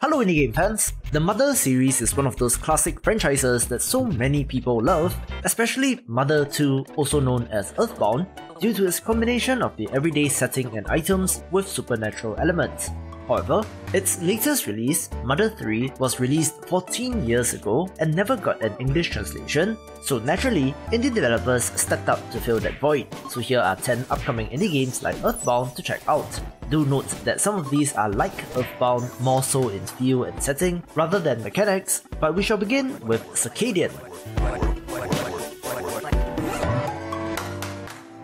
Hello indie game fans! The Mother series is one of those classic franchises that so many people love, especially Mother 2, also known as Earthbound, due to its combination of the everyday setting and items with supernatural elements. However, its latest release, Mother 3, was released 14 years ago and never got an English translation, so naturally, indie developers stepped up to fill that void. So here are 10 upcoming indie games like Earthbound to check out. Do note that some of these are like Earthbound, more so in feel and setting rather than mechanics, but we shall begin with Circadian.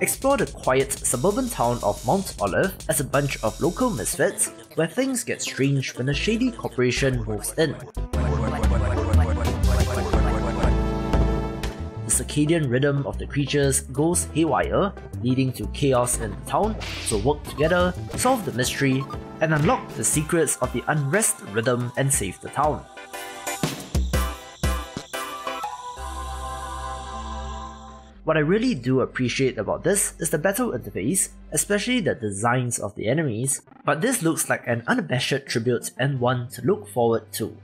Explore the quiet suburban town of Mount Olive as a bunch of local misfits, where things get strange when a shady corporation moves in. The circadian rhythm of the creatures goes haywire, leading to chaos in the town, so work together, solve the mystery, and unlock the secrets of the unrest rhythm and save the town. What I really do appreciate about this is the battle interface, especially the designs of the enemies, but this looks like an unabashed tribute and one to look forward to.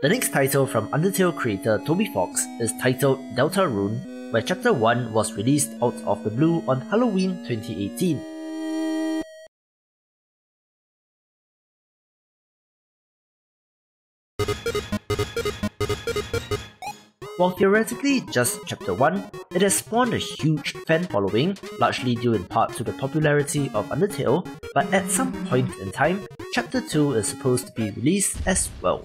The next title from Undertale creator Toby Fox is titled Deltarune, where Chapter 1 was released out of the blue on Halloween 2018. While theoretically just Chapter 1, it has spawned a huge fan following, largely due in part to the popularity of Undertale, but at some point in time, Chapter 2 is supposed to be released as well.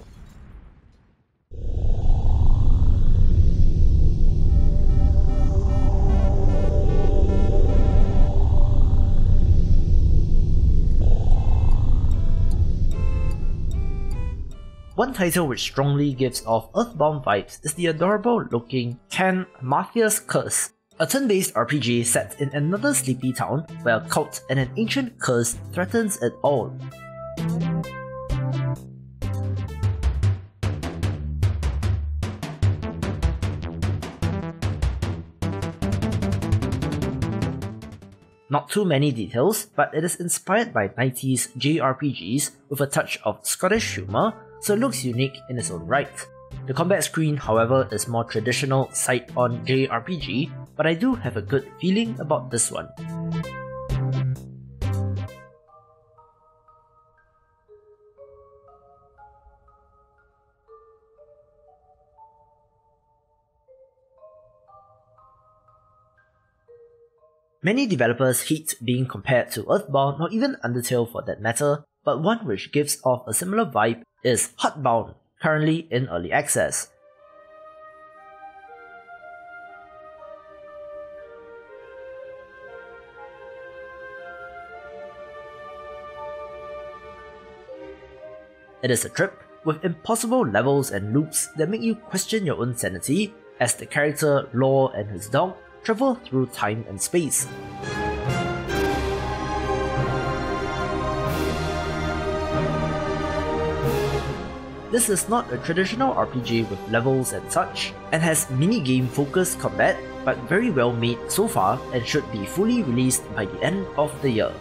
Title which strongly gives off Earthbound vibes is the adorable looking Cairn Mathair's Curse, a turn-based RPG set in another sleepy town where a cult and an ancient curse threatens it all. Not too many details, but it is inspired by 90s JRPGs with a touch of Scottish humour so it looks unique in its own right. The combat screen, however, is more traditional side-on JRPG, but I do have a good feeling about this one. Many developers hate being compared to Earthbound or even Undertale for that matter, but one which gives off a similar vibe is Heartbound, currently in early access. It is a trip with impossible levels and loops that make you question your own sanity as the character Lore and his dog travel through time and space. This is not a traditional RPG with levels and such, and has mini-game focused combat, but very well made so far and should be fully released by the end of the year.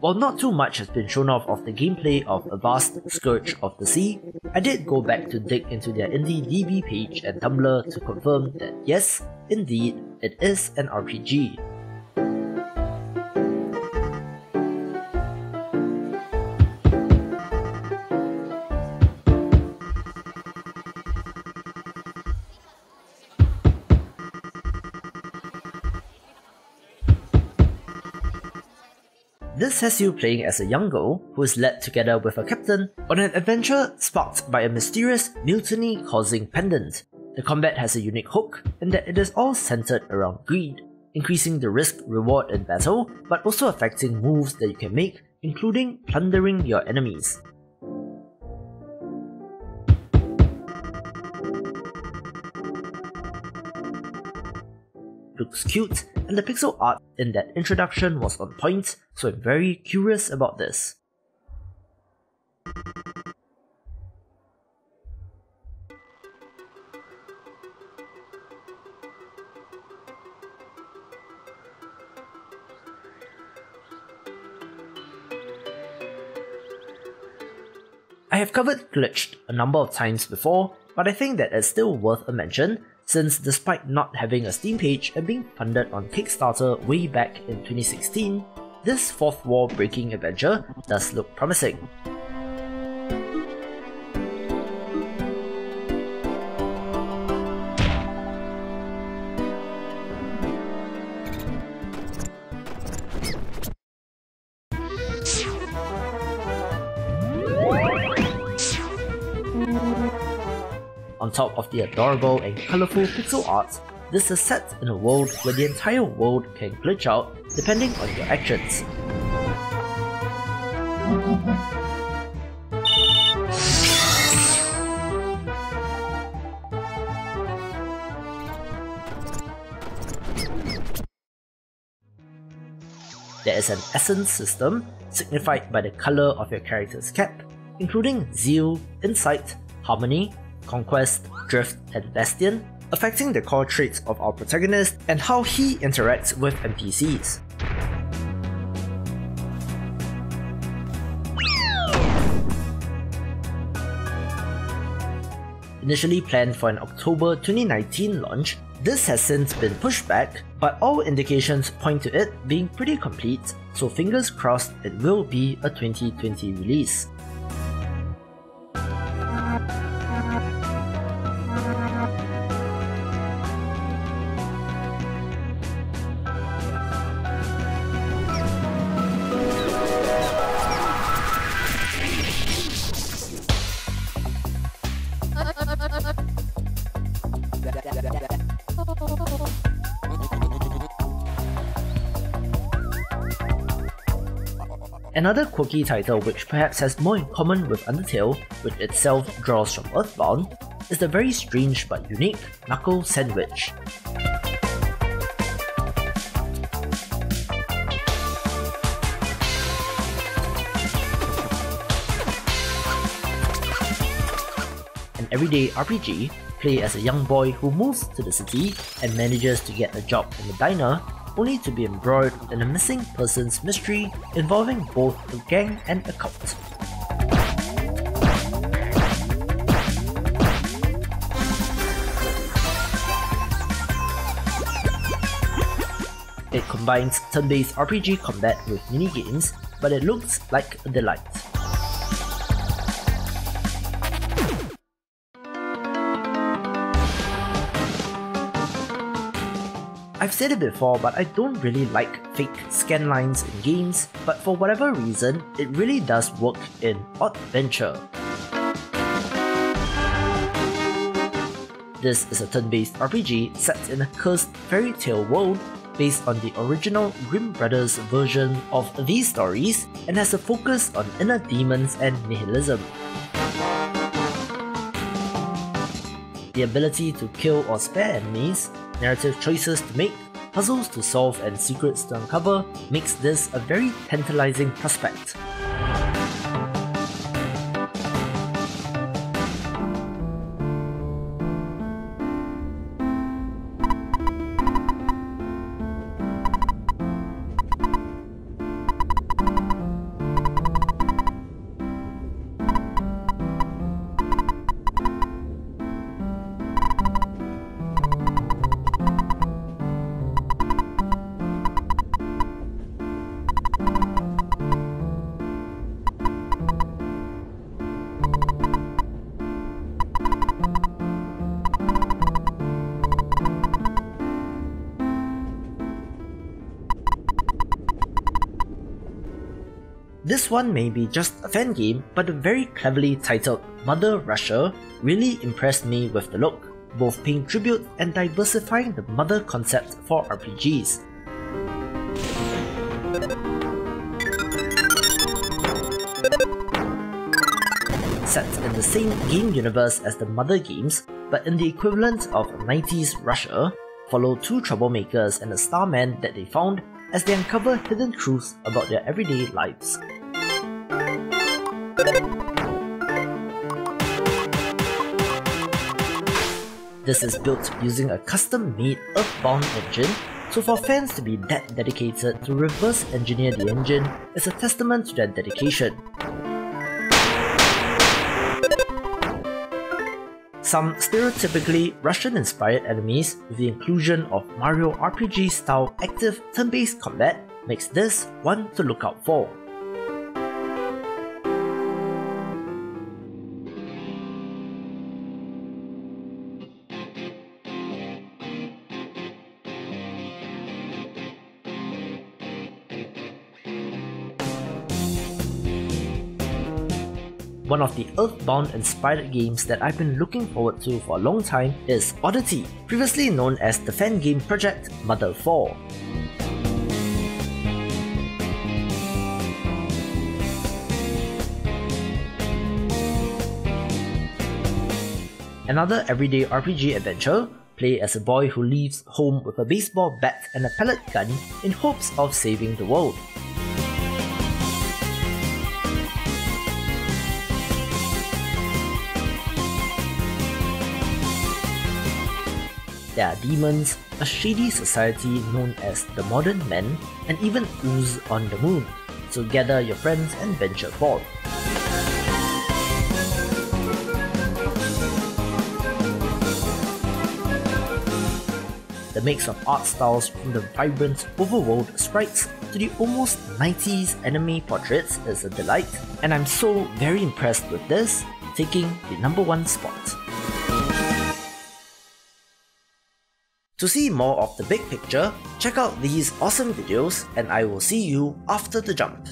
While not too much has been shown off of the gameplay of Avast Scourge of the Sea, I did go back to dig into their indie DB page and Tumblr to confirm that yes, indeed, it is an RPG. This has you playing as a young girl who is led together with a captain on an adventure sparked by a mysterious mutiny causing pendant. The combat has a unique hook in that it is all centered around greed, increasing the risk reward in battle, but also affecting moves that you can make, including plundering your enemies. looks cute, and the pixel art in that introduction was on point, so I'm very curious about this. I have covered Glitched a number of times before, but I think that it's still worth a mention since despite not having a Steam page and being funded on Kickstarter way back in 2016, this fourth wall breaking adventure does look promising. On top of the adorable and colourful pixel art, this is set in a world where the entire world can glitch out depending on your actions. There is an essence system, signified by the colour of your character's cap, including zeal, insight, harmony, conquest, drift, and bastion, affecting the core traits of our protagonist and how he interacts with NPCs. Initially planned for an October 2019 launch, this has since been pushed back, but all indications point to it being pretty complete, so fingers crossed it will be a 2020 release. Another quirky title which perhaps has more in common with Undertale, which itself draws from Earthbound, is the very strange but unique Knuckle Sandwich. An everyday RPG, play as a young boy who moves to the city and manages to get a job in the diner only to be embroiled in a missing persons mystery involving both a gang and a cult. It combines turn-based RPG combat with mini-games, but it looks like a delight. I've said it before, but I don't really like fake scan lines in games, but for whatever reason, it really does work in Odd Venture. This is a turn-based RPG set in a cursed fairy tale world based on the original Grimm Brothers version of these stories and has a focus on inner demons and nihilism. The ability to kill or spare enemies narrative choices to make, puzzles to solve and secrets to uncover makes this a very tantalizing prospect. This one may be just a fan game, but the very cleverly titled Mother Russia really impressed me with the look, both paying tribute and diversifying the mother concept for RPGs. Set in the same game universe as the Mother games, but in the equivalent of 90s Russia, follow two troublemakers and a starman that they found as they uncover hidden truths about their everyday lives. This is built using a custom-made Earthbound engine, so for fans to be that dedicated to reverse engineer the engine is a testament to their dedication. Some stereotypically Russian-inspired enemies with the inclusion of Mario RPG-style active turn-based combat makes this one to look out for. One of the Earthbound inspired games that I've been looking forward to for a long time is Oddity, previously known as the fan game project Mother 4. Another everyday RPG adventure, play as a boy who leaves home with a baseball bat and a pellet gun in hopes of saving the world. There are demons, a shady society known as the Modern Men, and even ooze on the moon. So gather your friends and venture forth. The mix of art styles from the vibrant overworld sprites to the almost 90s anime portraits is a delight, and I'm so very impressed with this, taking the number one spot. To see more of the big picture, check out these awesome videos and I will see you after the jump.